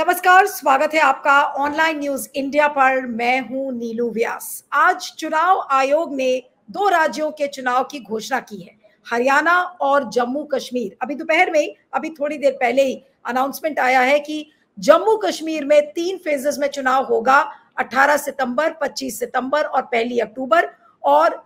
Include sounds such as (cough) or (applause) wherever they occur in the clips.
नमस्कार, स्वागत है आपका ऑनलाइन न्यूज़ इंडिया पर। मैं हूँ नीलू व्यास। आज चुनाव आयोग ने दो राज्यों के चुनाव की घोषणा की है, हरियाणा और जम्मू कश्मीर। अभी दोपहर में, अभी थोड़ी देर पहले ही अनाउंसमेंट आया है कि जम्मू कश्मीर में तीन फेजेस में चुनाव होगा 18 सितंबर 25 सितंबर और पहली अक्टूबर। और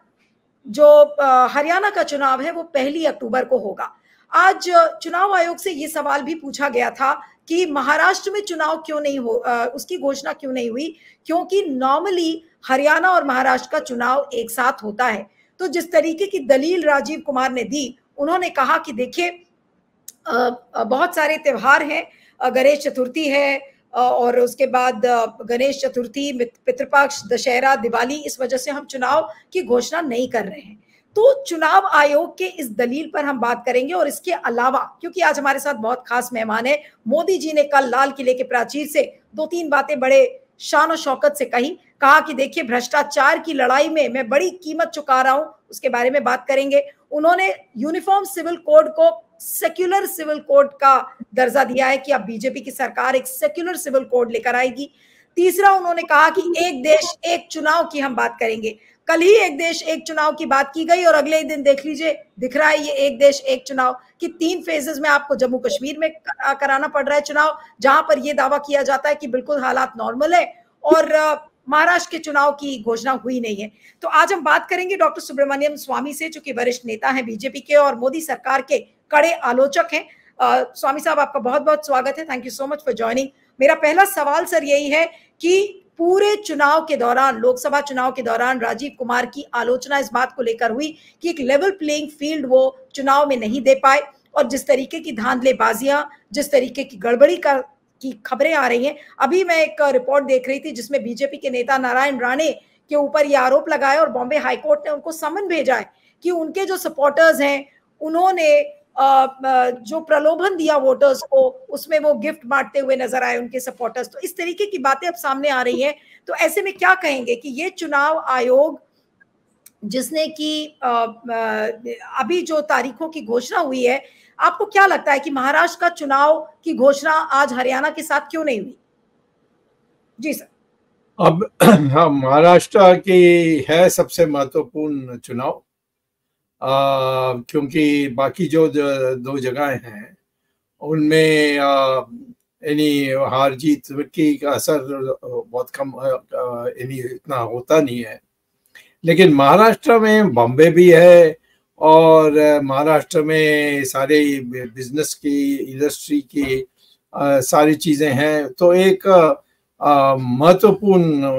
जो हरियाणा का चुनाव है, वो पहली अक्टूबर को होगा। आज चुनाव आयोग से ये सवाल भी पूछा गया था कि महाराष्ट्र में चुनाव क्यों नहीं हो आ, उसकी घोषणा क्यों नहीं हुई? क्योंकि नॉर्मली हरियाणा और महाराष्ट्र का चुनाव एक साथ होता है। तो जिस तरीके की दलील राजीव कुमार ने दी उन्होंने कहा कि देखिए बहुत सारे त्यौहार हैं। गणेश चतुर्थी है और उसके बाद गणेश चतुर्थी पितृपक्ष दशहरा दिवाली इस वजह से हम चुनाव की घोषणा नहीं कर रहे हैं। तो चुनाव आयोग के इस दलील पर हम बात करेंगे और इसके अलावा, क्योंकि आज हमारे साथ बहुत खास मेहमान है, मोदी जी ने कल लाल किले के प्राचीर से दो तीन बातें बड़े शान और शौकत से कही, कहा कि देखिए, भ्रष्टाचार की लड़ाई में मैं बड़ी कीमत चुका रहा हूँ, उसके बारे में बात करेंगे। उन्होंने यूनिफॉर्म सिविल कोड को सेक्युलर सिविल कोड का दर्जा दिया है कि अब बीजेपी की सरकार एक सेक्युलर सिविल कोड लेकर आएगी। तीसरा, उन्होंने कहा कि एक देश, एक चुनाव की हम बात करेंगे। कल ही एक देश, एक चुनाव की बात की गई और अगले ही दिन देख लीजिए, दिख रहा है ये एक देश, एक चुनाव कि तीन फेजेस में आपको जम्मू कश्मीर में कराना पड़ रहा है चुनाव, जहाँ पर यह दावा किया जाता है कि बिल्कुल हालात नॉर्मल है और महाराष्ट्र के चुनाव की घोषणा हुई नहीं है। तो आज हम बात करेंगे डॉक्टर सुब्रमण्यम स्वामी से, जो कि वरिष्ठ नेता हैं बीजेपी के और मोदी सरकार के कड़े आलोचक हैं। स्वामी साहब, आपका बहुत बहुत स्वागत है। Thank you so much for joining मेरा पहला सवाल सर यही है कि पूरे चुनाव के दौरान, लोकसभा चुनाव के दौरान राजीव कुमार की आलोचना इस बात को लेकर हुई कि एक लेवल प्लेइंग फ़ील्ड वो चुनाव में नहीं दे पाए और जिस तरीके की धांधलेबाजियाँ, जिस तरीके की गड़बड़ी का, की खबरें आ रही हैं, अभी मैं एक रिपोर्ट देख रही थी जिसमें बीजेपी के नेता नारायण राणे के ऊपर ये आरोप लगाया और बॉम्बे हाईकोर्ट ने उनको समन भेजा है कि उनके जो सपोर्टर्स हैं, उन्होंने जो प्रलोभन दिया वोटर्स को, उसमें वो गिफ्ट बांटते हुए नज़र आए उनके सपोर्टर्स तो इस तरीके की बातें अब सामने आ रही हैं। तो ऐसे में क्या कहेंगे कि ये चुनाव आयोग जिसने की अभी जो तारीखों की घोषणा हुई है, आपको क्या लगता है कि महाराष्ट्र का चुनाव की घोषणा आज हरियाणा के साथ क्यों नहीं हुई? जी सर। अब (clears throat) हाँ महाराष्ट्र की है सबसे महत्वपूर्ण चुनाव। क्योंकि बाकी जो दो जगह हैं, उनमें यानी हार जीत की का असर बहुत कम यानी इतना होता नहीं है। लेकिन महाराष्ट्र में बॉम्बे भी है और महाराष्ट्र में सारे बिज़नेस की इंडस्ट्री की सारी चीज़ें हैं। तो एक महत्वपूर्ण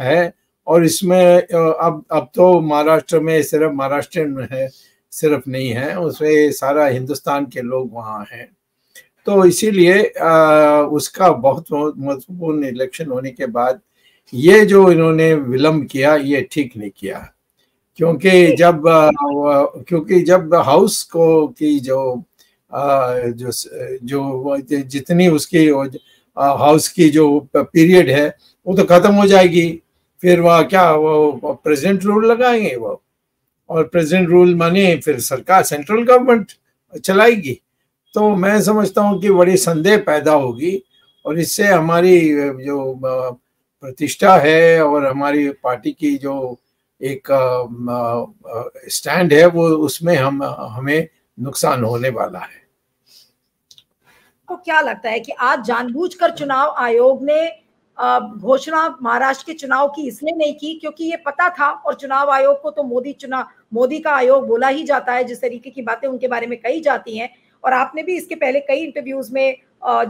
है। और इसमें अब अब तो महाराष्ट्र में सिर्फ़ महाराष्ट्र में है सिर्फ़ नहीं है उसमें सारा हिंदुस्तान के लोग वहाँ हैं। तो इसीलिए उसका बहुत महत्वपूर्ण इलेक्शन होने के बाद ये जो इन्होंने विलम्ब किया ये ठीक नहीं किया। क्योंकि जब क्योंकि जब हाउस को की जो जो जो जितनी उसकी हाउस की जो पीरियड है वो तो खत्म हो जाएगी। फिर वह क्या, वो प्रेसिडेंट रूल लगाएँगे वो। और प्रेसिडेंट रूल माने फिर सरकार सेंट्रल गवर्नमेंट चलाएगी। तो मैं समझता हूँ कि बड़ी संदेह पैदा होगी और इससे हमारी, जो प्रतिष्ठा है और हमारी पार्टी की जो एक स्टैंड है, वो उसमें हम, हमें नुकसान होने वाला है। को क्या लगता है कि आज जानबूझकर चुनाव आयोग ने घोषणा महाराष्ट्र के चुनाव की इसलिए नहीं की क्योंकि ये पता था और चुनाव आयोग को तो मोदी चुनाव मोदी का आयोग बोला ही जाता है, जिस तरीके की बातें उनके बारे में कही जाती हैं। और आपने भी इसके पहले कई इंटरव्यूज़ में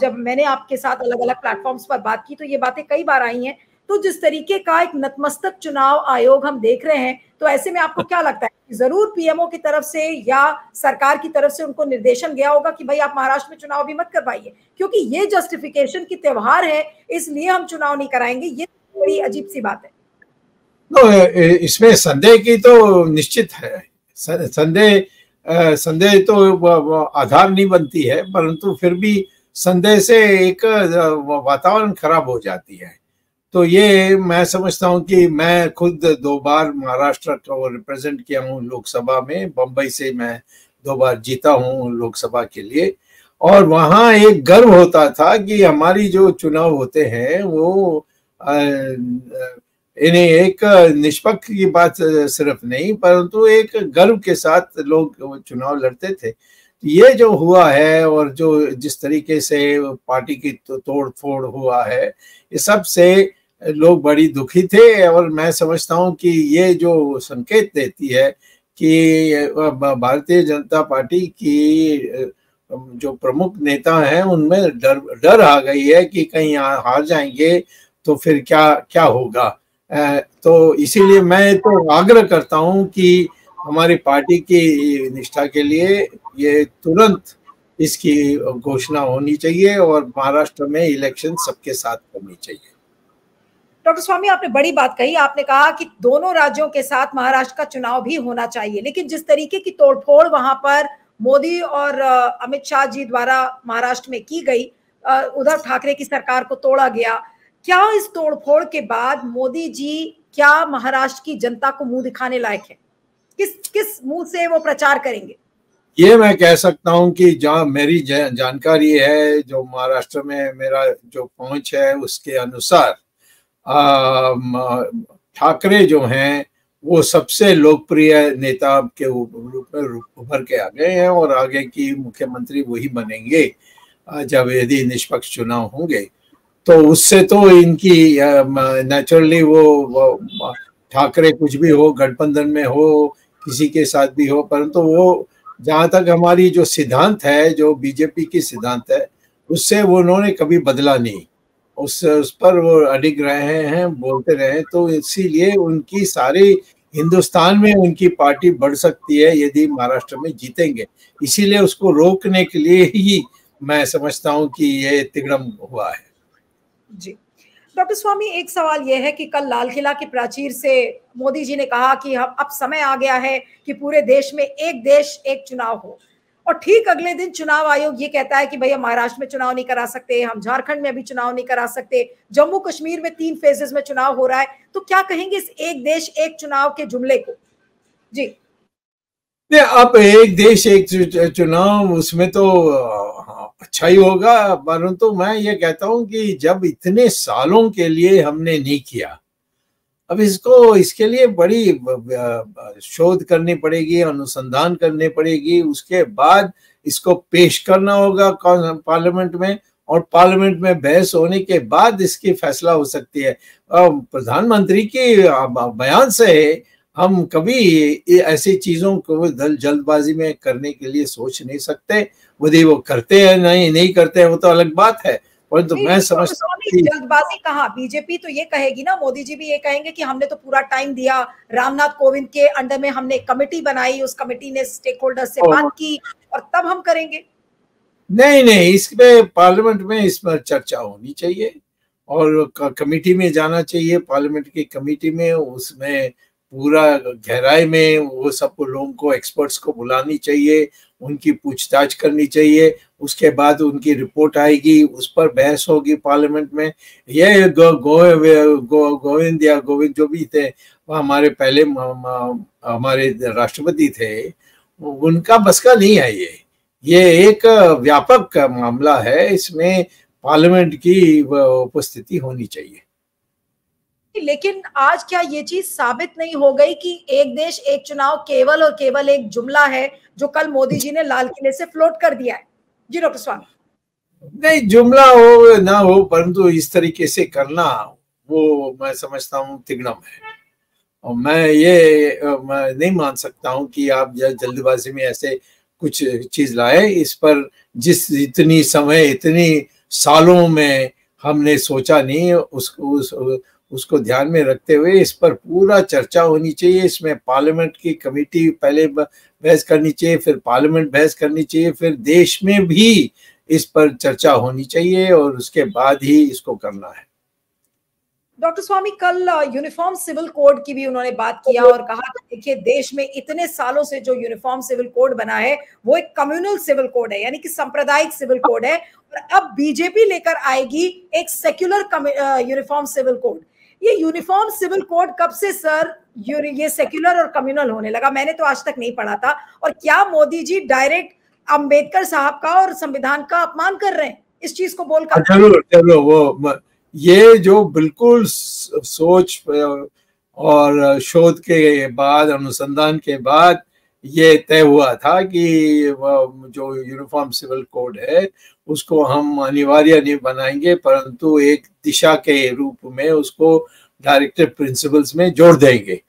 जब मैंने आपके साथ अलग अलग प्लेटफॉर्म्स पर बात की तो ये बातें कई बार आई हैं। तो जिस तरीके का एक नतमस्तक चुनाव आयोग हम देख रहे हैं तो ऐसे में आपको क्या लगता है ज़रूर पीएमओ की तरफ़ से या सरकार की तरफ़ से उनको निर्देशन गया होगा कि भाई आप महाराष्ट्र में चुनाव भी मत करवाइए? क्योंकि ये जस्टिफिकेशन की त्योहार है, इसलिए हम चुनाव नहीं कराएँगे, ये बड़ी अजीब सी बात है। तो इसमें संदेह की तो निश्चित है। संदेह संदेह तो आधार नहीं बनती है, परंतु फिर भी संदेह से एक वातावरण खराब हो जाती है। तो ये मैं समझता हूँ कि मैं खुद दो बार महाराष्ट्र को रिप्रेजेंट किया हूँ लोकसभा में। बम्बई से मैं दो बार जीता हूँ लोकसभा के लिए। और वहाँ एक गर्व होता था कि हमारी जो चुनाव होते हैं, वो इन्हें एक निष्पक्ष की बात सिर्फ़ नहीं, परंतु एक गर्व के साथ लोग चुनाव लड़ते थे। ये जो हुआ है और जो जिस तरीके से पार्टी की तोड़ फोड़ हुआ है, ये सबसे लोग बड़ी दुखी थे और मैं समझता हूँ कि ये जो संकेत देती है कि भारतीय जनता पार्टी की जो प्रमुख नेता हैं, उनमें डर डर आ गई है कि कहीं हार जाएँगे तो फिर क्या क्या होगा? तो इसीलिए मैं तो आग्रह करता हूँ कि हमारी पार्टी की निष्ठा के लिए ये तुरंत इसकी घोषणा होनी चाहिए और महाराष्ट्र में इलेक्शन सबके साथ करनी चाहिए। डॉक्टर स्वामी, आपने बड़ी बात कही। आपने कहा कि दोनों राज्यों के साथ महाराष्ट्र का चुनाव भी होना चाहिए। लेकिन जिस तरीके की तोड़फोड़ वहाँ पर मोदी और अमित शाह जी द्वारा महाराष्ट्र में की गई उद्धव ठाकरे की सरकार को तोड़ा गया, क्या इस तोड़फोड़ के बाद मोदी जी क्या महाराष्ट्र की जनता को मुँह दिखाने लायक है? किस किस मुँह से वो प्रचार करेंगे? ये मैं कह सकता हूँ कि जहाँ मेरी जानकारी है, जो महाराष्ट्र में मेरा जो पहुँच है, उसके अनुसार ठाकरे जो हैं वो सबसे लोकप्रिय नेता के रूप में उभर के आ गए हैं और आगे की मुख्यमंत्री वही बनेंगे जब यदि निष्पक्ष चुनाव होंगे। तो उससे तो इनकी नेचुरली वो, ठाकरे कुछ भी हो गठबंधन में हो किसी के साथ भी हो परंतु वो जहाँ तक हमारी जो सिद्धांत है जो बीजेपी की सिद्धांत है उससे वो उन्होंने कभी बदला नहीं। उस उस पर वो अडिग रहे हैं, बोलते रहे तो इसीलिए उनकी सारी हिंदुस्तान में उनकी पार्टी बढ़ सकती है यदि महाराष्ट्र में जीतेंगे। इसीलिए उसको रोकने के लिए ही मैं समझता हूँ कि ये तिगड़म हुआ है। जी। डॉक्टर स्वामी, एक सवाल यह है कि कल लाल किला की प्राचीर से मोदी जी ने कहा कि हम, अब समय आ गया है कि पूरे देश में एक देश, एक चुनाव हो। और ठीक अगले दिन चुनाव आयोग ये कहता है कि भैया महाराष्ट्र में चुनाव नहीं करा सकते, हम झारखंड में अभी चुनाव नहीं करा सकते, जम्मू कश्मीर में तीन फेजेस में चुनाव हो रहा है तो क्या कहेंगे इस एक देश एक चुनाव के जुमले को? जी। अब एक देश एक चुनाव, उसमें तो अच्छा ही होगा, परंतु तो मैं ये कहता हूँ कि जब इतने सालों के लिए हमने नहीं किया अब इसको, इसके लिए बड़ी शोध करनी पड़ेगी, अनुसंधान करनी पड़ेगी। उसके बाद इसको पेश करना होगा पार्लियामेंट में और पार्लियामेंट में बहस होने के बाद इसकी फैसला हो सकती है। प्रधानमंत्री की बयान से हम कभी ऐसी चीज़ों को जल्दबाजी में करने के लिए सोच नहीं सकते। यदि वो करते हैं, नहीं नहीं करते हैं, वो तो अलग बात है। परंतु मैं समझता हूँ जल्दबाजी कहा। बीजेपी तो ये कहेगी ना मोदी जी भी ये कहेंगे कि हमने तो पूरा टाइम दिया। रामनाथ कोविंद के अंडर में हमने कमेटी बनाई उस कमेटी ने स्टेक होल्डर से बात की और तब हम करेंगे। नहीं नहीं इसमें पार्लियामेंट में इस पर चर्चा होनी चाहिए और कमेटी में जाना चाहिए। पार्लियामेंट की कमेटी में उसमें पूरा गहराई में वो सबको लोगों को एक्सपर्ट्स को बुलानी चाहिए। उनकी पूछताछ करनी चाहिए। उसके बाद उनकी रिपोर्ट आएगी, उस पर बहस होगी पार्लियामेंट में। ये गोविंद या गोविंद जो भी थे हमारे पहले हमारे राष्ट्रपति थे, उनका बस का नहीं है ये। ये एक व्यापक मामला है, इसमें पार्लियामेंट की उपस्थिति होनी चाहिए। लेकिन आज क्या ये चीज़ साबित नहीं हो गई कि एक देश, एक चुनाव केवल और केवल एक जुमला है? जो कल मोदी जी ने लाल किले से फ्लोट कर दिया है। जी डॉक्टर स्वामी। नहीं जुमला हो ना हो परंतु इस तरीके से करना वो मैं समझता हूँ तिगड़म है। और मैं ये मैं नहीं मान सकता हूँ कि आप जल्दबाजी में ऐसे कुछ चीज़ लाए। इस पर जिस इतनी समय इतनी सालों में हमने सोचा नहीं उसको उस, उसको ध्यान में रखते हुए इस पर पूरा चर्चा होनी चाहिए। इसमें पार्लियामेंट की कमेटी पहले बहस करनी चाहिए, फिर पार्लियामेंट बहस करनी चाहिए, फिर देश में भी इस पर चर्चा होनी चाहिए और उसके बाद ही इसको करना है। डॉक्टर स्वामी, कल यूनिफॉर्म सिविल कोड की भी उन्होंने बात किया और कहा कि देखिए, देश में इतने सालों से जो यूनिफॉर्म सिविल कोड बना है, वो एक कम्युनल सिविल कोड है, यानी कि सांप्रदायिक सिविल कोड है। और अब बीजेपी लेकर आएगी एक सेक्युलर यूनिफॉर्म सिविल कोड। ये यूनिफॉर्म सिविल कोड कब से सर ये सेक्युलर और कम्युनल होने लगा? मैंने तो आज तक नहीं पढ़ा था। और क्या मोदी जी डायरेक्ट अंबेडकर साहब का और संविधान का अपमान कर रहे हैं? इस चीज़ को बोल कर। ज़रूर ज़रूर, वो ये जो बिल्कुल सोच और शोध के बाद, अनुसंधान के बाद ये तय हुआ था कि जो यूनिफॉर्म सिविल कोड है, उसको हम अनिवार्य नहीं बनाएँगे, परंतु एक दिशा के रूप में उसको डायरेक्टिव प्रिंसिपल्स में जोड़ देंगे।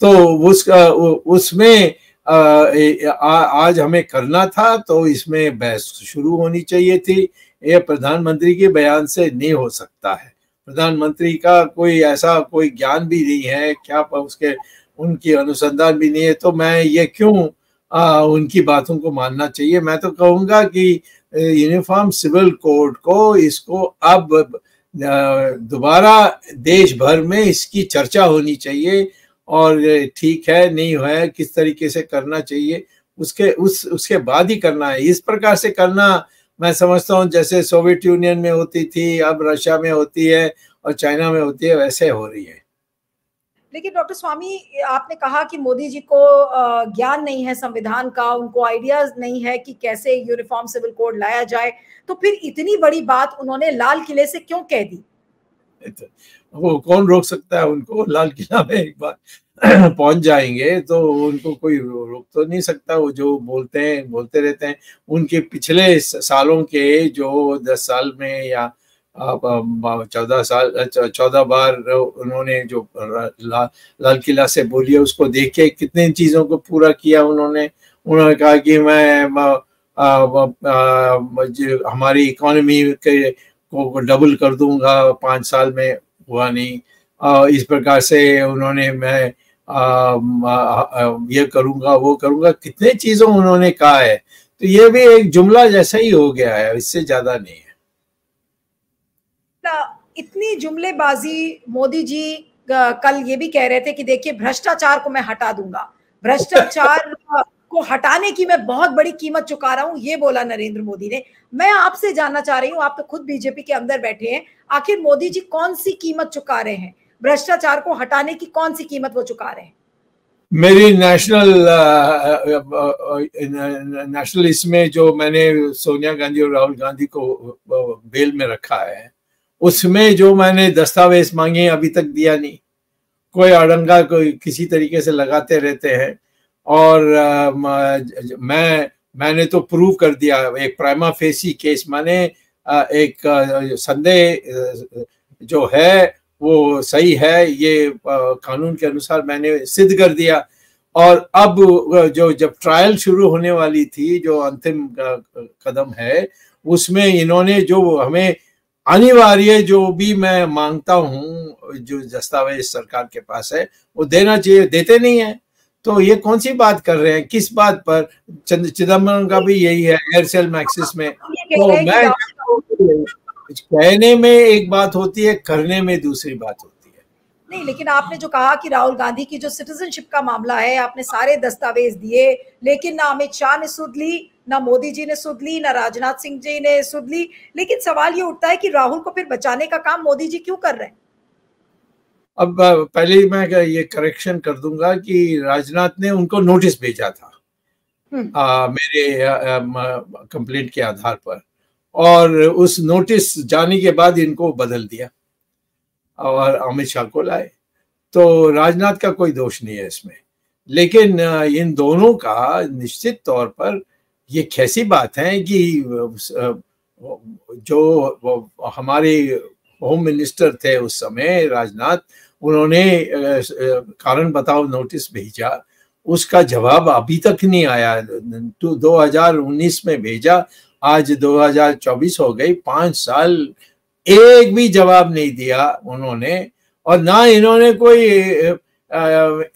तो उसका उसमें आज हमें करना था तो इसमें बहस शुरू होनी चाहिए थी। ये प्रधानमंत्री के बयान से नहीं हो सकता है। प्रधानमंत्री का कोई ऐसा कोई ज्ञान भी नहीं है, क्या उसके उनकी अनुसंधान भी नहीं है तो मैं ये क्यों आ, उनकी बातों को मानना चाहिए? मैं तो कहूँगा कि यूनिफॉर्म सिविल कोड को इसको अब दोबारा देश भर में इसकी चर्चा होनी चाहिए और ठीक है नहीं है किस तरीके से करना चाहिए उसके उस उसके बाद ही करना है। इस प्रकार से करना मैं समझता हूँ जैसे सोवियत यूनियन में होती थी अब रशिया में होती है और चाइना में होती है वैसे हो रही है। लेकिन डॉक्टर स्वामी, आपने कहा कि मोदी जी को ज्ञान नहीं है संविधान का, उनको आइडियाज़ नहीं है कि कैसे यूनिफॉर्म सिविल कोड लाया जाए। तो फिर इतनी बड़ी बात उन्होंने लाल किले से क्यों कह दी? वो कौन रोक सकता है उनको? लाल किला में एक बार (clears throat) पहुँच जाएँगे तो उनको कोई रोक तो नहीं सकता। वो जो बोलते हैं, बोलते रहते हैं, उनके पिछले सालों के जो दस साल में या चौदह साल चौदह बार उन्होंने जो ला, लाल किला से बोली है उसको देख के कितने चीज़ों को पूरा किया उन्होंने। उन्होंने कहा कि मैं आ, आ, हमारी इकोनॉमी के को डबल कर दूँगा पाँच साल में हुआ नहीं। आ, इस प्रकार से उन्होंने मैं आ, आ, ये करूँगा वो करूँगा कितने चीज़ों उन्होंने कहा है। तो ये भी एक जुमला जैसा ही हो गया है इससे ज़्यादा नहीं है। इतनी जुमलेबाजी मोदी जी कल ये भी कह रहे थे कि देखिए भ्रष्टाचार को मैं हटा दूँगा। भ्रष्टाचार को हटाने की मैं बहुत बड़ी कीमत चुका रहा हूँ, ये बोला नरेंद्र मोदी ने। मैं आपसे जानना चाह रही हूँ, आप तो खुद बीजेपी के अंदर बैठे हैं, आखिर मोदी जी कौन सी कीमत चुका रहे हैं? भ्रष्टाचार को हटाने की कौन सी कीमत वो चुका रहे हैं? मेरी नेशनल नेशनल इसमें जो मैंने सोनिया गांधी और राहुल गांधी को बेल में रखा है उसमें जो मैंने दस्तावेज़ मांगे, अभी तक दिया नहीं। कोई अड़ंगा कोई किसी तरीके से लगाते रहते हैं। और मैं मैंने तो प्रूव कर दिया। एक प्राइमा फेसी केस मैंने एक संदेह जो है, वो सही है, ये कानून के अनुसार मैंने सिद्ध कर दिया। और अब जो जब ट्रायल शुरू होने वाली थी, जो अंतिम कदम है, उसमें इन्होंने जो हमें अनिवार्य जो भी मैं माँगता हूँ जो दस्तावेज़ सरकार के पास है वो देना चाहिए देते नहीं है। तो ये कौन सी बात कर रहे हैं? किस बात पर? चिदम्बरम का भी यही है एयरसेल मैक्सिस में। तो मैं कहने में एक बात होती है करने में दूसरी बात होती है। नहीं लेकिन आपने जो कहा कि राहुल गांधी की जो सिटीजनशिप का मामला है आपने सारे दस्तावेज़ दिए लेकिन ना अमित शाह ने सुध ली ना मोदी जी ने सुध ली ना राजनाथ सिंह जी ने सुध ली। लेकिन सवाल ये उठता है कि राहुल को फिर बचाने का काम मोदी जी क्यों कर रहे हैं? अब पहले ही मैं ये करेक्शन कर दूँगा कि राजनाथ ने उनको नोटिस भेजा था। हम्म। आ, मेरे कंप्लेंट के आधार पर। और उस नोटिस जाने के बाद इनको बदल दिया। और अमित शाह को लाए। तो राजनाथ का कोई दोष नहीं है इसमें। लेकिन इन दोनों का निश्चित तौर पर ये कैसी बात है कि जो हमारे होम मिनिस्टर थे उस समय राजनाथ, उन्होंने कारण बताओ नोटिस भेजा। उसका जवाब अभी तक नहीं आया। तो 2019 में भेजा। आज 2024 हो गई। पाँच साल एक भी जवाब नहीं दिया उन्होंने। और ना इन्होंने कोई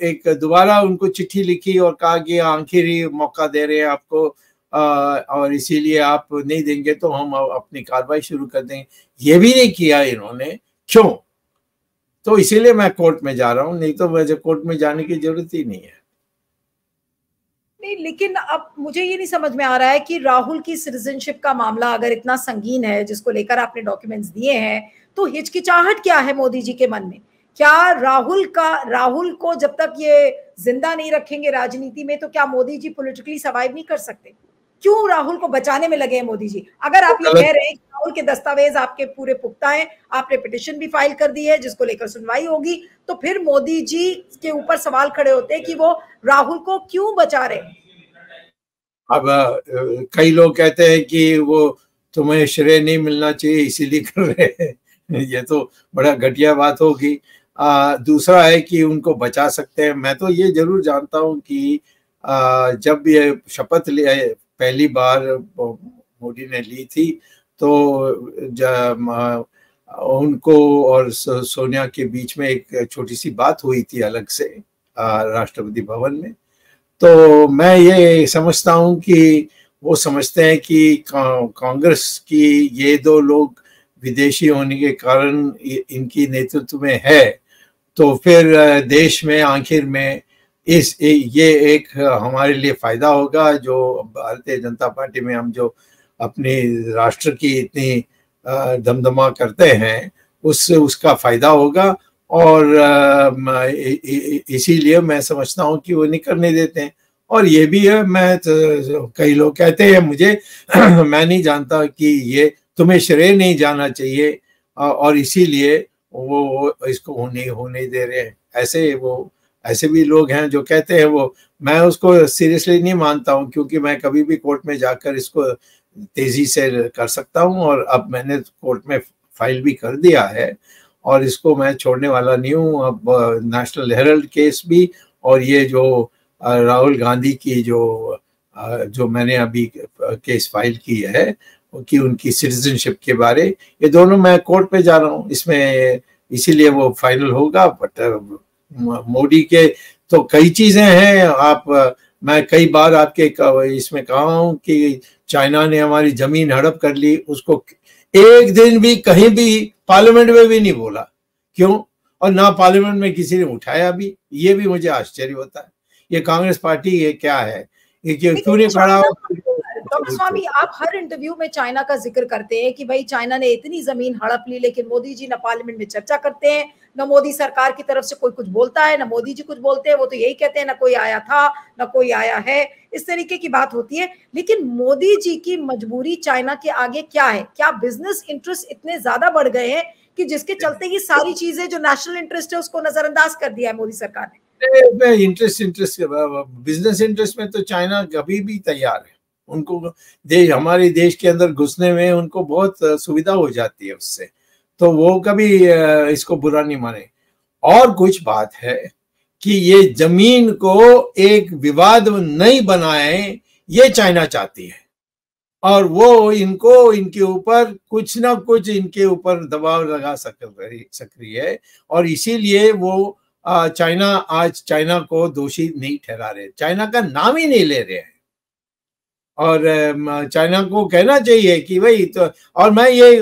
एक दोबारा उनको चिट्ठी लिखी और कहा कि आखिरी मौका दे रहे हैं आपको। और इसीलिए आप नहीं देंगे तो हम अपनी कार्रवाई शुरू कर देंगे। ये भी नहीं किया इन्होंने। क्यों? तो इसीलिए मैं कोर्ट में जा रहा हूँ, नहीं तो मुझे कोर्ट में जाने की ज़रूरत ही नहीं है। नहीं, लेकिन अब मुझे ये नहीं समझ में आ रहा है कि राहुल की सिटीजनशिप का मामला अगर इतना संगीन है, जिसको लेकर आपने डॉक्यूमेंट्स दिए हैं तो हिचकिचाहट क्या है मोदी जी के मन में? क्या राहुल का, राहुल को जब तक ये ज़िंदा नहीं रखेंगे राजनीति में तो क्या मोदी जी पॉलिटिकली सर्वाइव नहीं कर सकते? क्यों राहुल को बचाने में लगे हैं मोदी जी? अगर आप ये कह रहे हैं कि राहुल के दस्तावेज़ आपके पूरे पुख्ता हैं आपने पिटिशन भी फ़ाइल कर दी है जिसको लेकर सुनवाई होगी तो फिर मोदी जी के ऊपर सवाल खड़े होते हैं कि वो राहुल को क्यों बचा रहे अब कई लोग कहते हैं कि वो तुम्हें श्रेय नहीं मिलना चाहिए इसीलिए कर रहे हैं। ये तो बड़ा घटिया बात होगी। दूसरा है कि उनको बचा सकते हैं। मैं तो ये ज़रूर जानता हूँ कि आ, जब ये शपथ ले पहली बार मोदी ने ली थी तो उनको और सोनिया के बीच में एक छोटी सी बात हुई थी अलग से राष्ट्रपति भवन में। तो मैं ये समझता हूँ कि वो समझते हैं कि कांग्रेस की ये दो लोग विदेशी होने के कारण इनकी नेतृत्व में है। तो फिर देश में आखिर में इस ये एक हमारे लिए फ़ायदा होगा जो भारतीय जनता पार्टी में हम जो अपने राष्ट्र की इतनी दमदमा करते हैं उससे उसका फ़ायदा होगा और इसीलिए मैं समझता हूँ कि वो नहीं करने देते हैं। और ये भी है मैं तो, कई लोग कहते हैं मुझे (clears throat) मैं नहीं जानता कि ये तुम्हें श्रेय नहीं जाना चाहिए और इसीलिए वो इसको होने होने दे रहे हैं। ऐसे वो ऐसे भी लोग हैं जो कहते हैं वो, मैं उसको सीरियसली नहीं मानता हूँ क्योंकि मैं कभी भी कोर्ट में जाकर इसको तेज़ी से कर सकता हूँ और अब मैंने कोर्ट में फ़ाइल भी कर दिया है और इसको मैं छोड़ने वाला नहीं हूँ। अब नेशनल हेरल्ड केस भी और ये जो राहुल गांधी की जो जो मैंने अभी केस फ़ाइल की है कि उनकी सिटीजनशिप के बारे, ये दोनों मैं कोर्ट पे जा रहा हूँ। इसमें इसीलिए वो फाइनल होगा बट मोदी के तो कई चीज़ें हैं। आप मैं कई बार आपके इसमें कहा हूँ कि चाइना ने हमारी ज़मीन हड़प कर ली उसको एक दिन भी कहीं भी पार्लियामेंट में भी नहीं बोला। क्यों? और ना पार्लियामेंट में किसी ने उठाया भी। ये भी मुझे आश्चर्य होता है। ये कांग्रेस पार्टी ये क्या है? ये क्यों नहीं खड़ा डॉक्टर स्वामी आप हर इंटरव्यू में चाइना का ज़िक्र करते हैं कि भाई चाइना ने इतनी ज़मीन हड़प ली लेकिन मोदी जी न पार्लियामेंट में चर्चा करते हैं। न मोदी सरकार की तरफ़ से कोई कुछ बोलता है, न मोदी जी कुछ बोलते हैं, वो तो यही कहते हैं, न कोई आया था, न कोई आया है। इस तरीके की बात होती है। लेकिन मोदी जी की मजबूरी चाइना के आगे क्या है? क्या बिज़नेस इंटरेस्ट इतने ज़्यादा बढ़ गए हैं कि जिसके चलते ये सारी चीज़ें जो नेशनल इंटरेस्ट है, उसको नजरअंदाज कर दिया है मोदी सरकार ने? इंटरेस्ट इंटरेस्ट बिज़नेस इंटरेस्ट में तो चाइना कभी भी तैयार है। उनको देश हमारे देश के अंदर घुसने में उनको बहुत सुविधा हो जाती है उससे। तो वो कभी इसको बुरा नहीं माने। और कुछ बात है कि ये ज़मीन को एक विवाद नहीं बनाए, ये चाइना चाहती है। और वो इनको, इनके ऊपर कुछ ना कुछ इनके ऊपर दबाव लगा सक रही है। और इसीलिए वो चाइना, आज चाइना को दोषी नहीं ठहरा रहे। चाइना का नाम ही नहीं ले रहे हैं। और चाइना को कहना चाहिए कि भाई तो और मैं ये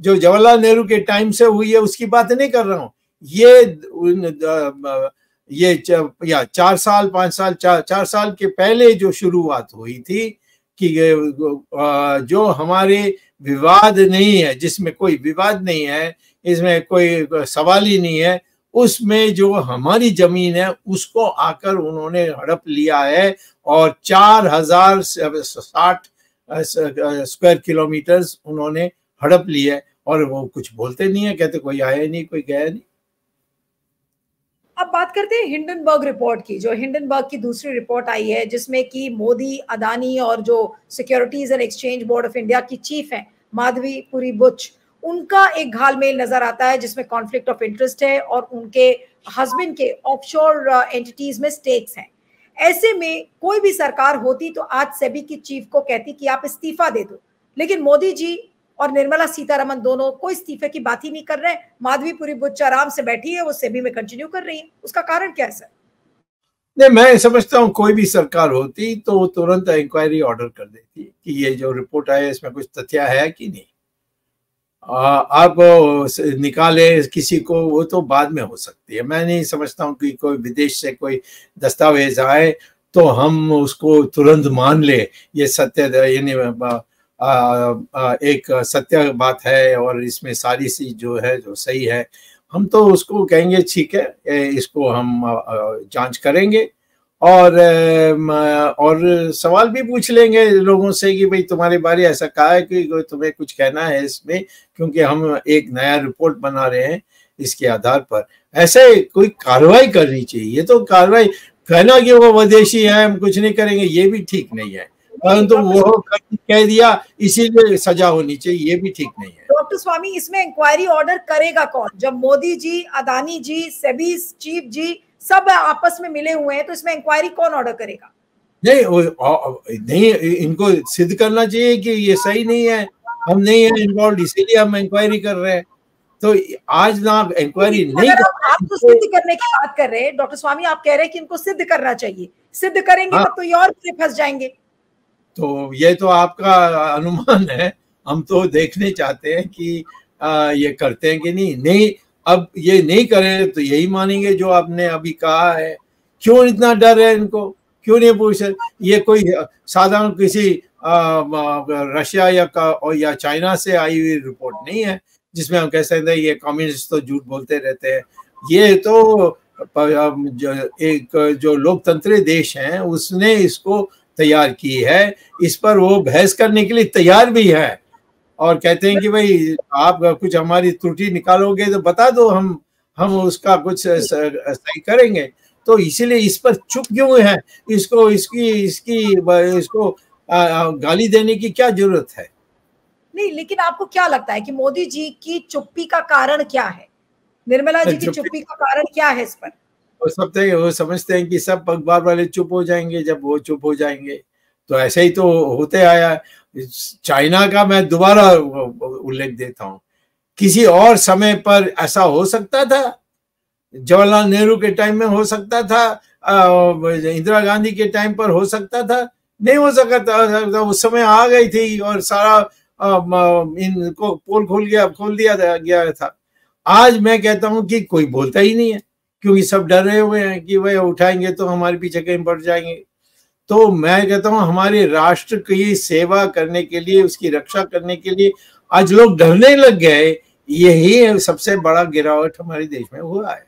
जो जवाहरलाल नेहरू के टाइम से हुई है, उसकी बात नहीं कर रहा हूँ। ये ये या चार साल, पाँच साल चार चार साल के पहले जो शुरुआत हुई थी कि जो हमारे विवाद नहीं है, जिसमें कोई विवाद नहीं है, इसमें कोई सवाल ही नहीं है, उसमें जो हमारी ज़मीन है, उसको आकर उन्होंने हड़प लिया है और चार हज़ार साठ स्क्वायर किलोमीटर उन्होंने हड़प लिया है और वो कुछ बोलते नहीं है कहते कोई आया नहीं कोई गया नहीं। अब बात करते हैं हिंडनबर्ग रिपोर्ट की जो हिंडनबर्ग की दूसरी रिपोर्ट आई है जिसमें कि मोदी अदानी और जो securities and exchange board of India की चीफ है माधवी पुरी बुच उनका एक घालमेल नज़र आता है जिसमें कॉन्फ्लिक्ट ऑफ़ इंटरेस्ट है और उनके हस्बैंड के ऑफशोर एंटिटीज uh, में स्टेक्स हैं। ऐसे में कोई भी सरकार होती तो आज सेबी की चीफ को कहती कि आप इस्तीफा दे दो लेकिन मोदी जी और निर्मला सीतारमन दोनों कोई इस्तीफे की बात ही नहीं कर रहे माधवीपुरी बुच्च आराम से बैठी है, वो सेबी में कंटिन्यू कर रही है। उसका कारण क्या है सर नहीं, मैं समझता हूँ, कोई भी सरकार होती तो तुरंत इंक्वायरी ऑर्डर कर देती कि ये जो रिपोर्ट आया, इसमें कुछ तथ्य है कि नहीं। आप निकाले किसी को, वो तो बाद में हो सकती है। मैं नहीं समझता हूँ कि कोई विदेश से कोई दस्तावेज़ आए तो हम उसको तुरंत मान ले। ये सत्य यानी एक सत्य बात है और इसमें सारी सी जो है, जो सही है, हम तो उसको कहेंगे, ठीक है इसको हम जाँच करेंगे। और और सवाल भी पूछ लेंगे लोगों से कि, भाई, तुम्हारे बारे ऐसा कहा है कि तुम्हें कुछ कहना है इसमें? क्योंकि हम एक नया रिपोर्ट बना रहे हैं इसके आधार पर। ऐसे कोई कार्रवाई करनी चाहिए, ये तो कार्रवाई, कहना कि वो विदेशी है, हम कुछ नहीं करेंगे, ये भी ठीक नहीं है। परंतु वो कह दिया इसीलिए सजा होनी चाहिए ये भी ठीक नहीं है। डॉक्टर स्वामी इसमें इंक्वायरी ऑर्डर करेगा कौन? जब मोदी जी अदानी जी सेबी चीफ जी सब आपस में मिले हुए हैं तो इसमें इंक्वायरी कौन ऑर्डर करेगा? नहीं नहीं इनको सिद्ध करना चाहिए कि ये सही नहीं है हम नहीं है इन्वॉल्व इसीलिए हम इंक्वायरी कर रहे हैं। तो आज ना इंक्वायरी नहीं कर आप तो सिद्ध करने की बात कर रहे हैं डॉक्टर स्वामी आप कह रहे हैं कि इनको सिद्ध करना चाहिए। सिद्ध करेंगे हाँ, तब तो ये और फंस जाएँगे। तो ये तो आपका अनुमान है। हम तो देखने चाहते हैं कि आ, ये करते हैं कि नहीं। नहीं अब ये नहीं करें तो यही मानेंगे जो आपने अभी कहा है। क्यों इतना डर है इनको? क्यों नहीं पूछ ये कोई साधारण किसी रशिया या का और या चाइना से आई हुई रिपोर्ट नहीं है जिसमें हम कह सकते हैं ये कम्युनिस्ट तो झूठ बोलते रहते हैं। ये तो एक जो लोकतंत्री देश हैं उसने इसको तैयार की है इस पर वो बहस करने के लिए तैयार भी है। और कहते हैं कि भाई आप कुछ हमारी त्रुटि निकालोगे तो बता दो हम हम उसका कुछ सही करेंगे। तो इसीलिए इस पर चुप क्यों है? इसको इसकी इसकी इसको गाली देने की क्या ज़रूरत है? नहीं लेकिन आपको क्या लगता है कि मोदी जी की चुप्पी का कारण क्या है? निर्मला जी की चुप्पी का कारण क्या है इस पर? वो सब वो समझते हैं कि सब अखबार वाले चुप हो जाएँगे, जब वो चुप हो जाएँगे। तो ऐसे ही तो होते आया। चाइना का मैं दोबारा उल्लेख देता हूँ। किसी और समय पर ऐसा हो सकता था? जवाहरलाल नेहरू के टाइम में हो सकता था? इंदिरा गांधी के टाइम पर हो सकता था? नहीं हो सका था उस समय आ गई थी और सारा इनको पोल खोल गया, खोल दिया गया था। आज मैं कहता हूँ कि कोई बोलता ही नहीं है। क्योंकि सब डर रहे हुए हैं कि वह उठाएँगे तो हमारे पीछे कहीं बढ़ जाएँगे। तो मैं कहता हूँ हमारे राष्ट्र की सेवा करने के लिए उसकी रक्षा करने के लिए आज लोग डरने लग गए। यही सबसे बड़ा गिरावट हमारे देश में हुआ है।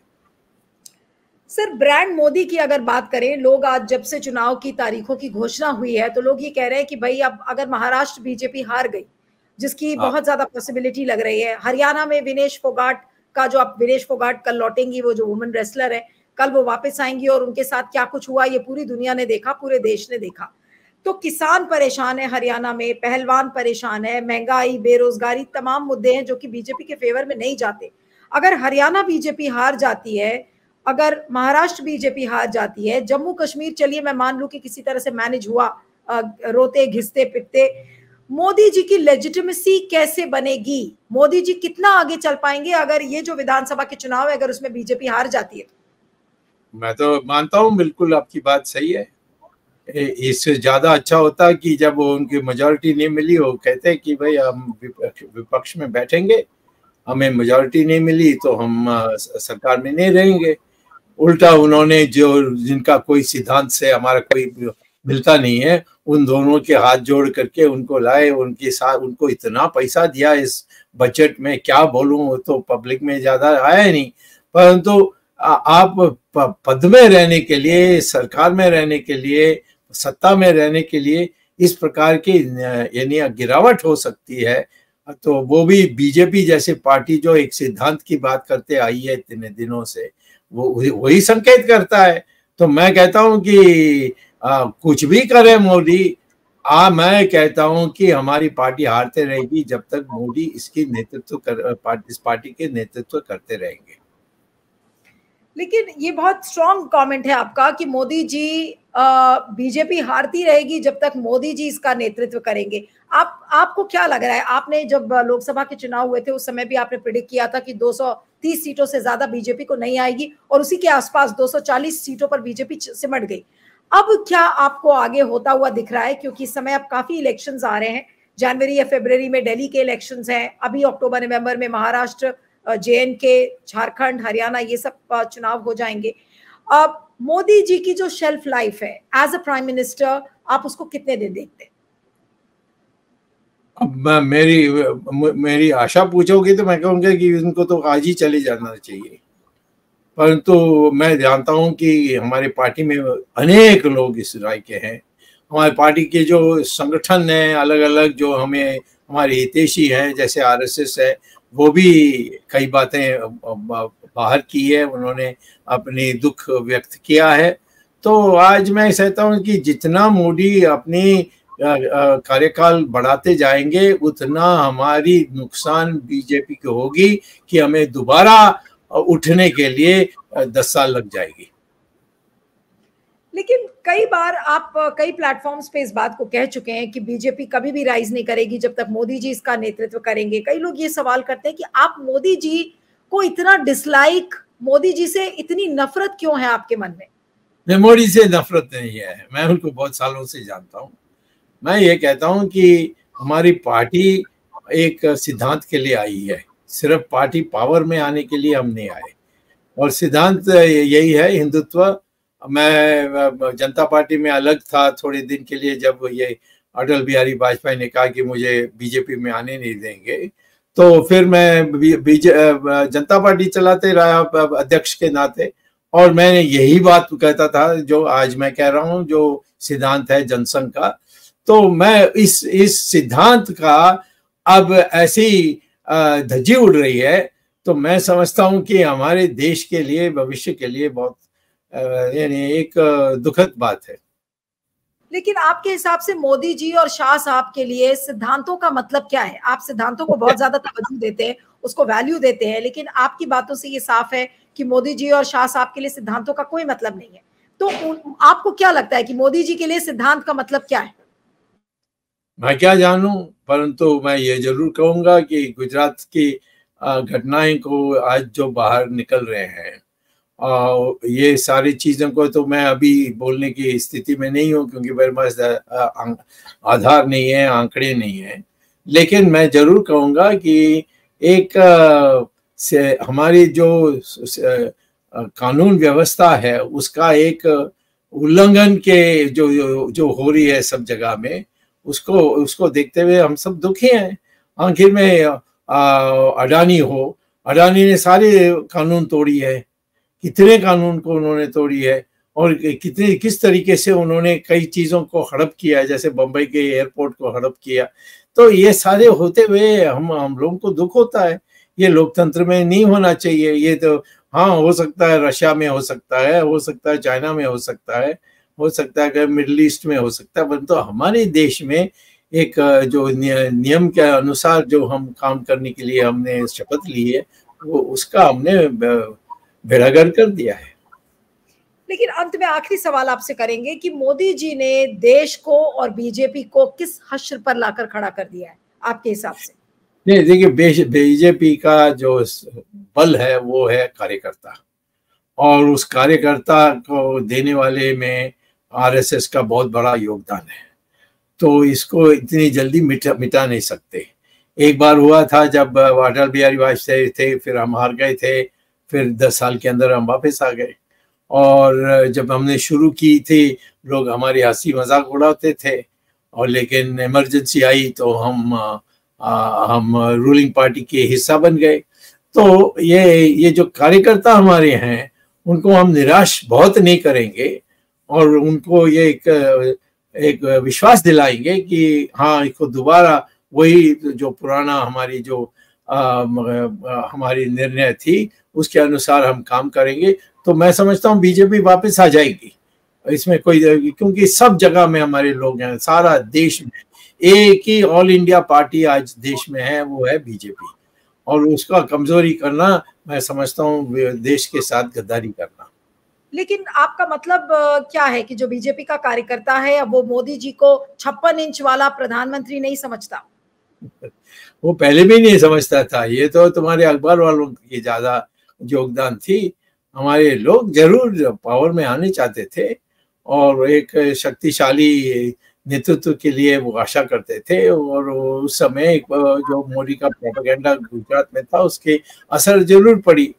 सर ब्रांड मोदी की अगर बात करें लोग आज जब से चुनाव की तारीखों की घोषणा हुई है तो लोग ये कह रहे हैं कि भाई अब अगर महाराष्ट्र बीजेपी हार गई जिसकी हाँ। बहुत ज़्यादा पॉसिबिलिटी लग रही है हरियाणा में विनेश फोगाट का जो अब विनेश फोगाट कल लौटेंगी, वो जो वुमेन रेसलर है, कल वो वापस आएँगी और उनके साथ क्या कुछ हुआ, ये पूरी दुनिया ने देखा, पूरे देश ने देखा। तो किसान परेशान है हरियाणा में, पहलवान परेशान है, महँगाई, बेरोजगारी, तमाम मुद्दे हैं जो कि बीजेपी के फेवर में नहीं जाते। अगर हरियाणा बीजेपी हार जाती है, अगर महाराष्ट्र बीजेपी हार जाती है, जम्मू कश्मीर, चलिए मैं मान लू कि किसी तरह से मैनेज हुआ रोते, घिसते, पिटते मोदी जी की लेजिटिमेसी कैसे बनेगी? मोदी जी कितना आगे चल पाएँगे अगर ये जो विधानसभा के चुनाव है, अगर उसमें बीजेपी हार जाती है? मैं तो मानता हूँ बिल्कुल आपकी बात सही है। इससे ज़्यादा अच्छा होता कि जब वो उनकी मेजोरिटी नहीं मिली, वो कहते कि भाई हम विपक्ष में बैठेंगे, हमें मेजोरिटी नहीं मिली तो हम सरकार में नहीं रहेंगे। उल्टा उन्होंने जो जिनका कोई सिद्धांत से, हमारा कोई मिलता नहीं है, उन दोनों के हाथ जोड़ करके उनको लाए, उनके साथ, उनको इतना पैसा दिया इस बजट में, क्या बोलूँ तो पब्लिक में ज़्यादा आया नहीं। परंतु आप पद में रहने के लिए, सरकार में रहने के लिए, सत्ता में रहने के लिए इस प्रकार की यानी गिरावट हो सकती है तो वो भी बीजेपी जैसी पार्टी जो एक सिद्धांत की बात करते आई है इतने दिनों से वो, वही संकेत करता है। तो मैं कहता हूँ कि आ, कुछ भी करे मोदी। आ मैं कहता हूँ कि हमारी पार्टी हारते रहेगी जब तक मोदी इसकी नेतृत्व कर इस पार्टी के नेतृत्व करते रहेंगे। लेकिन ये बहुत स्ट्रॉन्ग कमेंट है आपका कि मोदी जी बीजेपी हारती रहेगी जब तक मोदी जी इसका नेतृत्व करेंगे। आप आपको क्या लग रहा है? आपने जब लोकसभा के चुनाव हुए थे उस समय भी आपने प्रिडिक्ट किया था कि 230 सीटों से ज़्यादा बीजेपी को नहीं आएगी और उसी के आसपास 240 सीटों पर बीजेपी सिमट गई। अब क्या आपको आगे होता हुआ दिख रहा है? क्योंकि इस समय अब काफ़ी इलेक्शन आ रहे हैं। जनवरी या फेबर में दिल्ली के इलेक्शन हैं। अभी अक्टूबर नवंबर में महाराष्ट्र जे के झारखंड हरियाणा ये सब चुनाव हो जाएँगे। अब मोदी जी की जो शेल्फ लाइफ है एज अ प्राइम मिनिस्टर आप उसको कितने दिन देखते मेरी मेरी आशा पूछोगे तो मैं कहूँगा कि इनको तो आज ही चले जाना चाहिए। परंतु मैं जानता हूँ कि हमारे पार्टी में अनेक लोग इस राय के हैं। हमारी पार्टी के जो संगठन हैं अलग अलग जो हमें, हमारे हितेशी हैं, जैसे आरएसएस है, वो भी कई बातें बाहर की है, उन्होंने अपनी दुख व्यक्त किया है। तो आज मैं कहता हूँ कि जितना मोदी अपनी कार्यकाल बढ़ाते जाएँगे, उतना हमारी नुकसान बीजेपी को होगी कि हमें दोबारा उठने के लिए दस साल लग जाएगी। लेकिन कई बार आप कई प्लेटफॉर्म्स पे इस बात को कह चुके हैं कि बीजेपी कभी भी राइज नहीं करेगी जब तक मोदी जी इसका नेतृत्व करेंगे। कई लोग ये सवाल करते हैं कि आप मोदी जी को इतना डिसलाइक मोदी जी से इतनी नफरत क्यों है आपके मन में? मैं मोदी से नफरत नहीं है। मैं उनको बहुत सालों से जानता हूँ। मैं ये कहता हूँ कि हमारी पार्टी एक सिद्धांत के लिए आई है। सिर्फ़ पार्टी पावर में आने के लिए हम नहीं आए। और सिद्धांत यही है, हिंदुत्व। मैं जनता पार्टी में अलग था थोड़े दिन के लिए जब ये अटल बिहारी वाजपेयी ने कहा कि मुझे बीजेपी में आने नहीं देंगे। तो फिर मैं बीजे जनता पार्टी चलाते रहा अध्यक्ष के नाते। और मैं यही बात कहता था, जो आज मैं कह रहा हूँ, जो सिद्धांत है जनसंघ का। तो मैं इस इस सिद्धांत का अब ऐसी धज्जी उड़ रही है तो मैं समझता हूँ कि हमारे देश के लिए, भविष्य के लिए बहुत यानी एक दुखद बात है। लेकिन आपके हिसाब से मोदी जी और शाह साहब के लिए सिद्धांतों का मतलब क्या है? आप सिद्धांतों को बहुत ज़्यादा तवज्जो देते हैं, उसको वैल्यू देते हैं, लेकिन आपकी बातों से ये साफ़ है कि मोदी जी और शाह साहब के लिए सिद्धांतों का कोई मतलब नहीं है। तो आपको क्या लगता है कि मोदी जी के लिए सिद्धांत का मतलब क्या है? मैं क्या जानू? परंतु मैं ये ज़रूर कहूँगा कि गुजरात की घटनाएँ को आज जो बाहर निकल रहे हैं और ये सारी चीज़ों को तो मैं अभी बोलने की स्थिति में नहीं हूँ क्योंकि मेरे पास आधार नहीं है, आंकड़े नहीं है। लेकिन मैं ज़रूर कहूँगा कि एक से हमारी जो कानून व्यवस्था है, उसका एक उल्लंघन के जो जो हो रही है सब जगह में उसको उसको देखते हुए हम सब दुखी हैं। आखिर में अडानी हो। अडानी ने सारे कानून तोड़ी है। कितने कानून को उन्होंने तोड़ी है और कितने, किस तरीके से उन्होंने कई चीज़ों को हड़प किया है, जैसे बम्बई के एयरपोर्ट को हड़प किया। तो ये सारे होते हुए हम हम लोगों को दुख होता है। ये लोकतंत्र में नहीं होना चाहिए। ये तो हाँ हो सकता है रशिया में हो सकता है, हो सकता है चाइना में हो सकता है। हो सकता है कि मिडल ईस्ट में हो सकता है परंतु तो हमारे देश में एक जो नियम के अनुसार जो हम काम करने के लिए हमने शपथ ली है वो उसका हमने बेड़ागर कर दिया है। लेकिन अंत में आखिरी सवाल आपसे करेंगे कि मोदी जी ने देश को और बीजेपी को किस हश्र पर लाकर खड़ा कर दिया है आपके हिसाब से? नहीं देखिए बीजेपी का जो बल है वो है कार्यकर्ता। और उस कार्यकर्ता को देने वाले में आरएसएस का बहुत बड़ा योगदान है। तो इसको इतनी जल्दी मिटा मिटा नहीं सकते। एक बार हुआ था जब अटल बिहारी वाजपेयी थे फिर हम हार गए थे फिर दस साल के अंदर हम वापस आ गए। और जब हमने शुरू की थी लोग हमारी हँसी मज़ाक उड़ाते थे और लेकिन इमरजेंसी आई तो हम आ, हम रूलिंग पार्टी के हिस्सा बन गए। तो ये ये जो कार्यकर्ता हमारे हैं उनको हम निराश बहुत नहीं करेंगे। और उनको ये एक एक विश्वास दिलाएँगे कि हाँ इसको दोबारा वही जो पुराना हमारी जो आ, हमारी निर्णय थी उसके अनुसार हम काम करेंगे। तो मैं समझता हूँ बीजेपी वापस आ जाएगी। इसमें कोई क्योंकि सब जगह में हमारे लोग हैं सारा देश में एक ही ऑल इंडिया पार्टी आज देश में है वो है बीजेपी। और उसका कमज़ोरी करना मैं समझता हूँ देश के साथ गद्दारी करना। लेकिन आपका मतलब क्या है कि जो बीजेपी का कार्यकर्ता है, अब वो मोदी जी को छप्पन इंच वाला प्रधानमंत्री नहीं समझता? वो पहले भी नहीं समझता था। ये तो तुम्हारे अखबार वालों की ज़्यादा योगदान थी। हमारे लोग ज़रूर पावर में आने चाहते थे और एक शक्तिशाली नेतृत्व के लिए वो आशा करते थे और उस समय जो मोदी का प्रोपेगेंडा गुजरात में था, उसके असर ज़रूर पड़ी।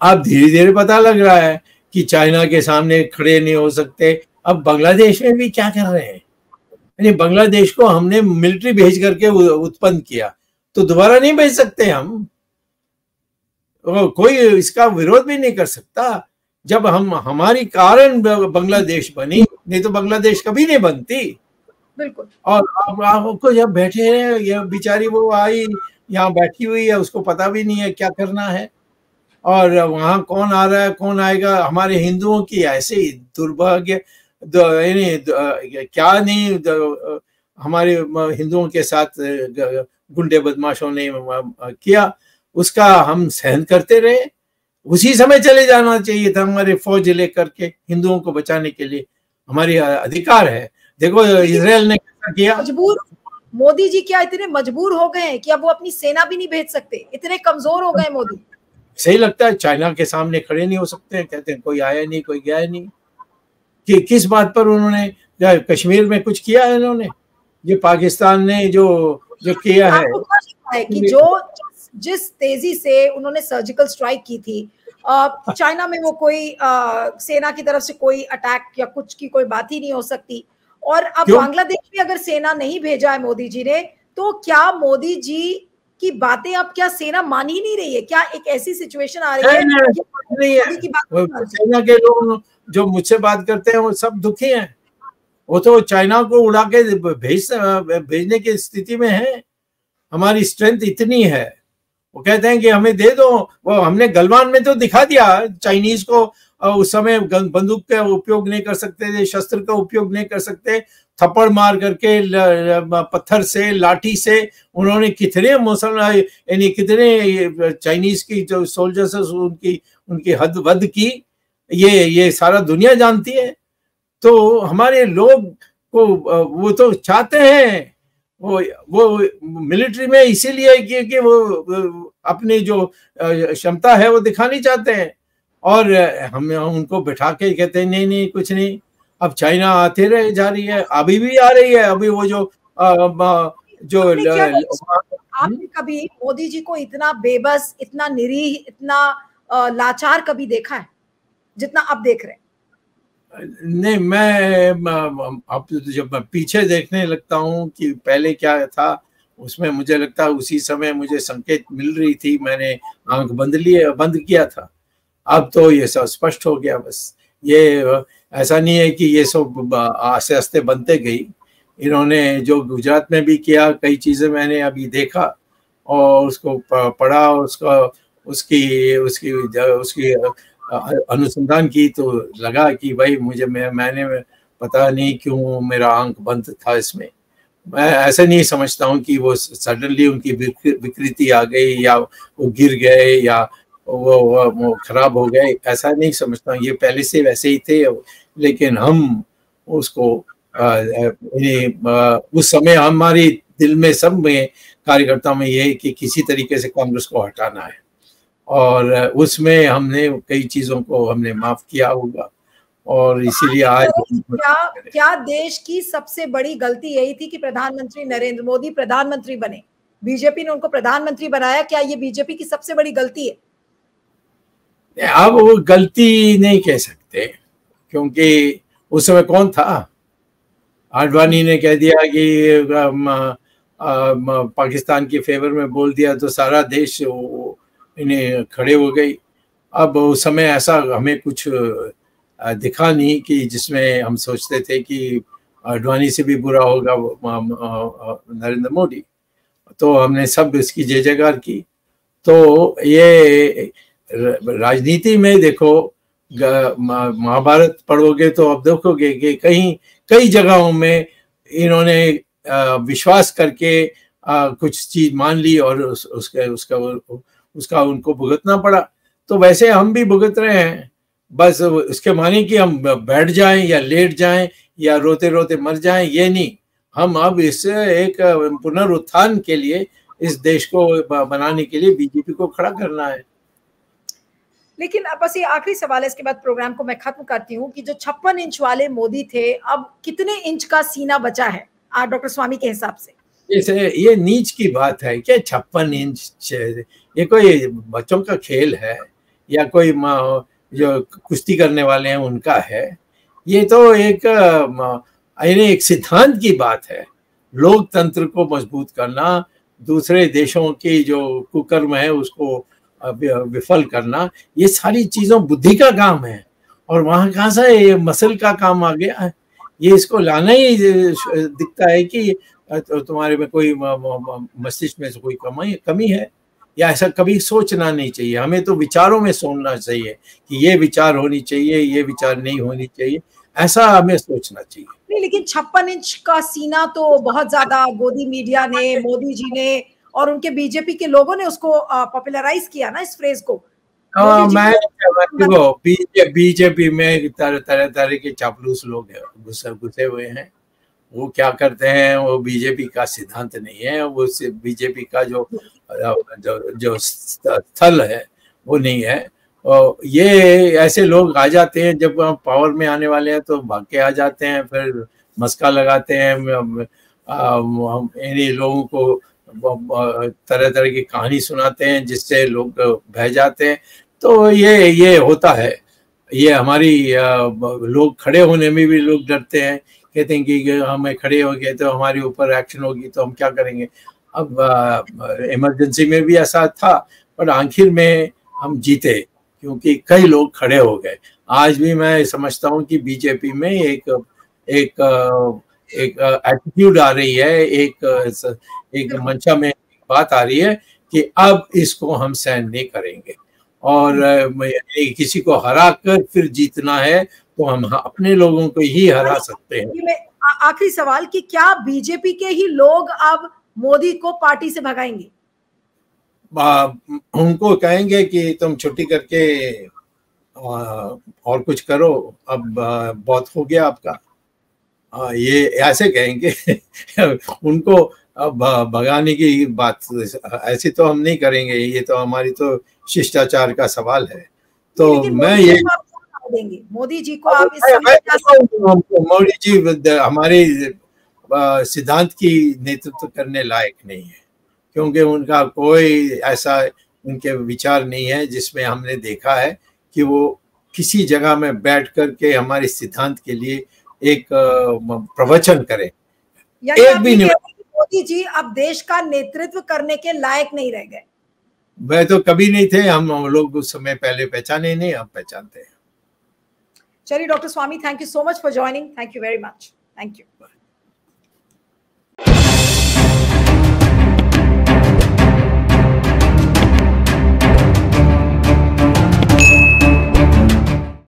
अब धीरे धीरे पता लग रहा है कि चाइना के सामने खड़े नहीं हो सकते। अब बांग्लादेश में भी क्या कर रहे हैं? यानी बांग्लादेश को हमने मिलिट्री भेज करके उत्पन्न किया। तो दोबारा नहीं भेज सकते हम। कोई इसका विरोध भी नहीं कर सकता। जब हम हमारी कारण बांग्लादेश बनी नहीं तो बांग्लादेश कभी नहीं बनती। बिल्कुल। और आप आपको जब बैठे हैं ये बेचारी वो आई यहाँ बैठी हुई है उसको पता भी नहीं है क्या करना है। और वहाँ कौन आ रहा है, कौन आएगा? हमारे हिंदुओं की ऐसे दुर्भाग्य क्या नहीं हमारे हिंदुओं के साथ गुंडे बदमाशों ने किया, उसका हम सहन करते रहे। उसी समय चले जाना चाहिए था हमारे फौज लेकर के, हिंदुओं को बचाने के लिए। हमारी अधिकार है। देखो इसराइल ने कैसा किया। मजबूर, मोदी जी क्या इतने मजबूर हो गए हैं कि अब वो अपनी सेना भी नहीं भेज सकते? इतने कमज़ोर हो गए मोदी। सही लगता है चाइना के सामने खड़े नहीं हो सकते हैं कहते हैं कोई आया नहीं कोई गया नहीं। कि किस बात पर उन्होंने कश्मीर में कुछ किया है इन्होंने? ये पाकिस्तान ने जो जो किया है, है कि जो जिस तेज़ी से उन्होंने सर्जिकल स्ट्राइक की थी चाइना में वो कोई आ, सेना की तरफ़ से कोई अटैक या कुछ की कोई बात ही नहीं हो सकती? और अब बांग्लादेश में अगर सेना नहीं भेजा है मोदी जी ने तो क्या मोदी जी की बातें अब क्या सेना मान ही नहीं रही है? क्या एक ऐसी सिचुएशन आ रही है नहीं है। सेना के लोग जो मुझसे बात करते हैं वो सब दुखी हैं। वो तो चाइना को उड़ा के भेज भेजने की स्थिति में है। हमारी स्ट्रेंथ इतनी है। वो कहते हैं कि हमें दे दो। वो हमने गलवान में तो दिखा दिया। चाइनीज़ को उस समय बंदूक का उपयोग नहीं कर सकते थे शस्त्र का उपयोग नहीं कर सकते। थप्पड़ मार करके पत्थर से लाठी से उन्होंने कितने मुसलमान यानी कितने चाइनीज़ की जो सोल्जर्स है उनकी उनकी हद वद की ये ये सारा दुनिया जानती है। तो हमारे लोग को वो तो चाहते हैं वो वो मिलिट्री में इसीलिए कि, कि वो अपनी जो क्षमता है वो दिखानी चाहते हैं। और हम उनको बिठा के कहते हैं नहीं नहीं कुछ नहीं। अब चाइना आते रहे जा रही है अभी भी आ रही है अभी वो जो आ, जो आपने हम्म? कभी मोदी जी को इतना बेबस इतना निरीह इतना लाचार कभी देखा है? जितना आप देख रहे हैं। नहीं मैं अब जब मैं पीछे देखने लगता हूँ कि पहले क्या था उसमें मुझे लगता है उसी समय मुझे संकेत मिल रही थी मैंने आँख बंद लिए बंद किया था। अब तो ये सब स्पष्ट हो गया बस। ये ऐसा नहीं है कि ये सब आस्ते आस्ते बनते गई। इन्होंने जो गुजरात में भी किया, कई चीज़ें मैंने अभी देखा और उसको पढ़ा उसका, उसकी उसकी उसकी अनुसंधान की तो लगा कि भाई मुझे, मैं, मैंने पता नहीं क्यों मेरा अंक बंद था इसमें। मैं ऐसे नहीं समझता हूँ कि वो सडनली उनकी विकृति आ गई या वो गिर गए या वो, वो, वो खराब हो गए ऐसा नहीं समझता ये पहले से वैसे ही थे लेकिन हम उसको आ, आ, उस समय हमारी दिल में सब में कार्यकर्ता में ये कि किसी तरीके से कांग्रेस को हटाना है। और उसमें हमने कई चीज़ों को हमने माफ़ किया होगा। और इसीलिए आज क्या क्या देश की सबसे बड़ी गलती यही थी कि प्रधानमंत्री नरेंद्र मोदी प्रधानमंत्री बने? बीजेपी ने उनको प्रधानमंत्री बनाया क्या ये बीजेपी की सबसे बड़ी गलती है? अब वो गलती नहीं कह सकते, क्योंकि उस समय कौन था? आडवाणी ने कह दिया कि पाकिस्तान के फेवर में बोल दिया तो सारा देश इन्हें खड़े हो गई अब उस समय ऐसा हमें कुछ दिखा नहीं कि जिसमें हम सोचते थे कि अडवाणी से भी बुरा होगा नरेंद्र मोदी। तो हमने सब इसकी जय जयकार की। तो ये राजनीति में देखो महाभारत पढ़ोगे तो अब देखोगे कि कहीं कई जगहों में इन्होंने विश्वास करके कुछ चीज़ मान ली और उस, उसका उसका उसका उनको भुगतना पड़ा। तो वैसे हम भी भुगत रहे हैं। बस उसके माने कि हम बैठ जाएँ या लेट जाएँ या रोते रोते मर जाएँ ये नहीं। हम अब इस एक पुनरुत्थान के लिए इस देश को बनाने के लिए बीजेपी को खड़ा करना है। लेकिन अब बस ये आखिरी सवाल है, इसके बाद प्रोग्राम को मैं खत्म करती हूँ कि जो छप्पन इंच वाले मोदी थे, अब कितने इंच का सीना बचा है? डॉक्टर स्वामी के हिसाब से। इसे ये नीच की बात है, क्या छप्पन इंच ये कोई बच्चों का खेल है? या कोई जो कुश्ती करने वाले हैं, उनका है? ये तो एक एक सिद्धांत की बात है। लोकतंत्र को मज़बूत करना, दूसरे देशों की जो कुकर्म है, उसको विफल करना, ये सारी चीज़ों, बुद्धि का काम है। और वहाँ कहाँ से ये मसल का काम आ गया है ये इसको लाना ही दिखता है कि तुम्हारे में कोई मस्तिष्क में कोई कमी कमी है। या ऐसा कभी सोचना नहीं चाहिए। हमें तो विचारों में सोचना चाहिए कि ये विचार होनी चाहिए, ये विचार नहीं होनी चाहिए। ऐसा हमें सोचना चाहिए। नहीं, लेकिन छप्पन इंच का सीना तो बहुत ज़्यादा, गोदी मीडिया ने, मोदी जी ने और उनके बीजेपी के लोगों ने उसको पॉपुलराइज किया ना इस फ्रेज को। आ, मैं देखो बीजेपी में तरह तरह तरह के चापलूस लोग घुसे घुसे हुए हैं। वो क्या करते हैं वो बीजेपी का सिद्धांत नहीं है वो बीजेपी का जो जो जो स्थल है वो नहीं है। और ये ऐसे लोग आ जाते हैं जब हम पावर में आने वाले हैं तो भाग के आ जाते हैं फिर मस्का लगाते हैं इन्हीं लोगों को तरह तरह की कहानी सुनाते हैं, जिससे लोग बह जाते हैं। तो ये ये होता है। ये हमारी लोग खड़े होने में भी लोग डरते हैं। कहते हैं कि हमें खड़े हो गए तो हमारे ऊपर एक्शन होगी तो हम क्या करेंगे? अब इमरजेंसी में भी ऐसा था, पर आखिर में हम जीते, क्योंकि कई लोग खड़े हो गए। आज भी मैं समझता हूँ कि बीजेपी में एक एक एक एटीट्यूड आ रही है एक एक मंशा में बात आ रही है कि अब इसको हम सहन नहीं करेंगे। और किसी को हरा कर फिर जीतना है तो हम अपने लोगों को ही हरा सकते हैं। आखिरी सवाल कि क्या बीजेपी के ही लोग अब मोदी को पार्टी से भगाएँगे? उनको कहेंगे कि तुम छुट्टी करके और कुछ करो अब बहुत हो गया आपका। ये ऐसे कहेंगे (laughs) उनको भगाने की बात ऐसी तो हम नहीं करेंगे ये तो हमारी तो शिष्टाचार का सवाल है। तो मैं ये मोदी जी को आप इस मोदी जी हमारे सिद्धांत की नेतृत्व करने लायक नहीं है क्योंकि उनका कोई ऐसा उनके विचार नहीं है जिसमें हमने देखा है कि वो किसी जगह में बैठ करके हमारे सिद्धांत के लिए एक प्रवचन करें। एक भी नहीं मोदी जी अब देश का नेतृत्व करने के लायक नहीं रह गए। वह तो कभी नहीं थे हम लोग उस समय पहले पहचाने नहीं अब पहचानते हैं। चलिए doctor Swamy thank you so much for joining thank you very much thank you